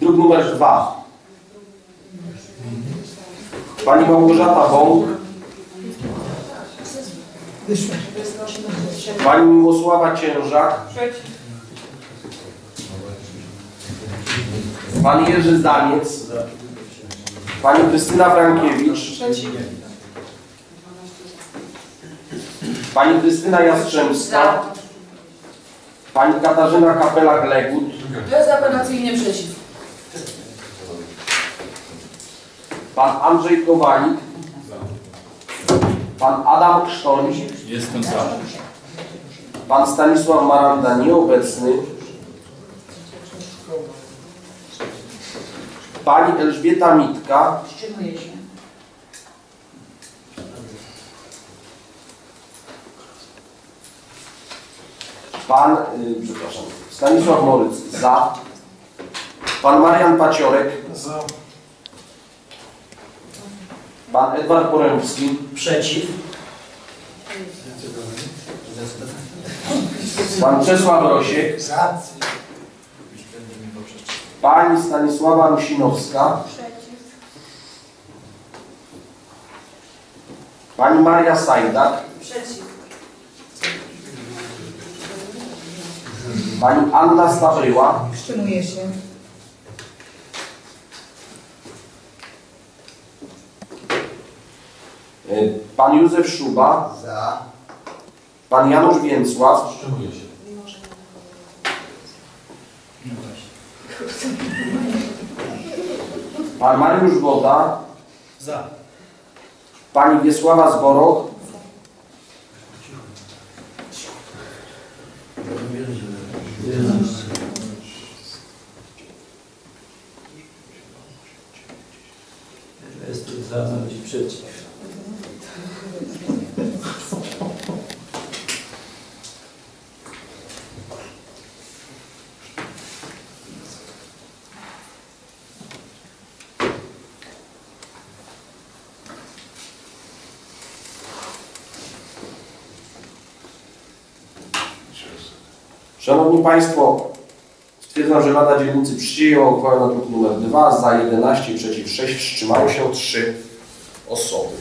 Druk numer dwa. Pani Małgorzata Wąg. Pani Miłosława Ciężak. Pan Jerzy Zdaniec. Pani Krystyna Frankiewicz. Pani Krystyna Jastrzębska. Pani Katarzyna Kapela-Glegut. Bezapelacyjnie przeciw. Pan Andrzej Kowalik. Pan Adam Krztoń. Jestem za. Pan Stanisław Maranda nieobecny. Pani Elżbieta Mitka. Wstrzymuję się. Pan, y, przepraszam, Stanisław Moryc za. Pan Marian Paciorek. Za. Pan Edward Poremski. Przeciw. Pan Czesław Rosiek. Za. Pani Stanisława Rusinowska. Pani Maria Sajdak. Przeciw. Pani Anna Stawryła. Wstrzymuję się. y, Pan Józef Szuba. Za. Pan Janusz Więcław. Wstrzymuję się. Pan Mariusz Woda. Za. Pani Wiesława Zboroch. Jestem za, być przeciw. Szanowni Państwo, stwierdzam, że Rada Dzielnicy przyjęła uchwałę na druk numer 2. Za 11, przeciw 6, wstrzymały się 3 osoby.